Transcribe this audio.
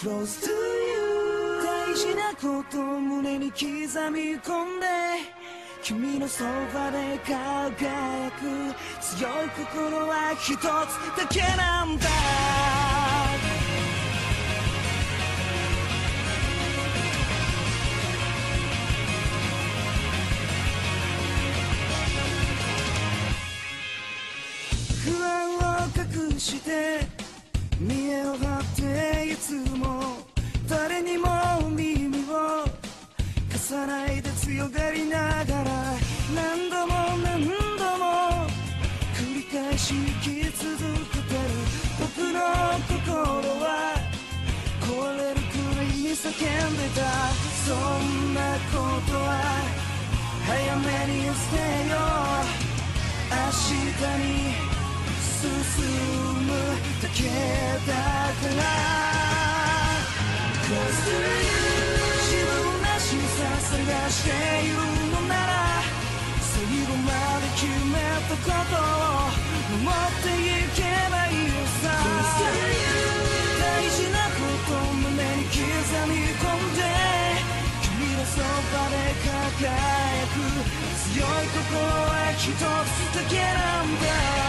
Close to you. 大事なことを胸に刻み込んで君のそばで輝く強い心は一つだけなんだ。不安を隠してないで強がりながら何度も何度も繰り返し生き続けてる。僕の心は壊れる。くらいに叫んでたそんなことは早めに捨てよう明日にさ探しているのなら最後まで決めたこと。を守っていけばいいよさ。大事なこと胸に刻み込んで君のそばで輝く強い心は一つだけなんだ。